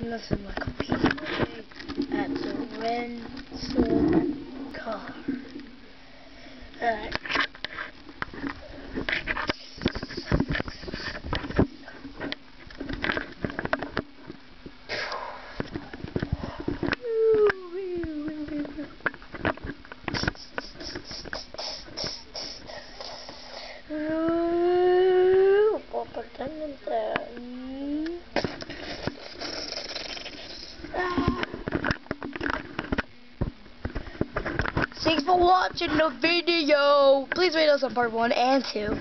And this is my at the rental car. Alright. Thanks for watching the video. Please rate us on part one and two.